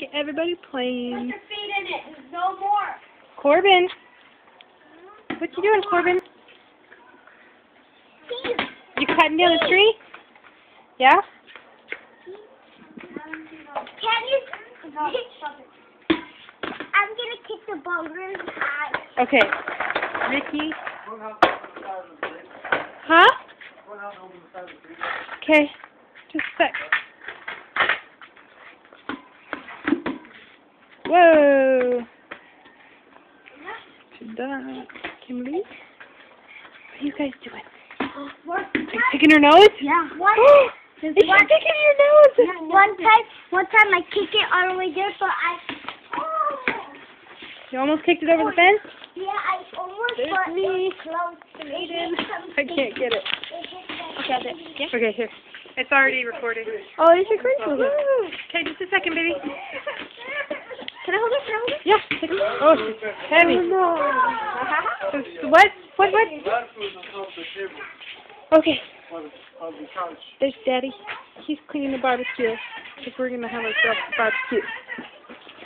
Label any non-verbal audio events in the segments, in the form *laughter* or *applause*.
Look everybody playing. your feet in it. There's no more. Corbin. What you doing, Corbin? You cutting down the tree? Yeah? Can you? No, stop it. I'm gonna kick the ball really high. Okay. Ricky. Huh? Okay. Just a sec. Whoa. Ta-da. Kimberly? What are you guys doing? What? Are you picking her nose? Yeah. One, *gasps* Is she one, picking your nose? yeah, one time, one time I kicked it all the way there, but I. Oh. You almost kicked it over the fence? Yeah, I almost There's me. it was close. Aiden. I can't get it. Got it. Okay, here. It's already recording. Oh, it's a great one. Okay, just a second, baby. Can I hold it? Can I hold it? Yeah. Oh, she's heavy. Oh, no. *laughs* What? What? What? Okay. There's Daddy. He's cleaning the barbecue. Because we're to have ourselves a barbecue.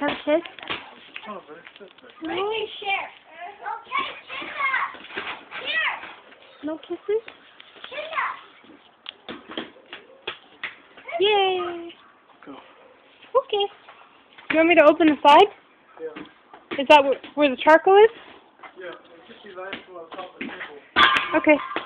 Have a kiss? We can share. Okay, Chinda. Here. No kisses? Yay. Okay. You want me to open the side? Is that where, the charcoal is? Yeah, just be nice on top of the table. Okay.